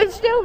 It's still